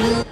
Hey!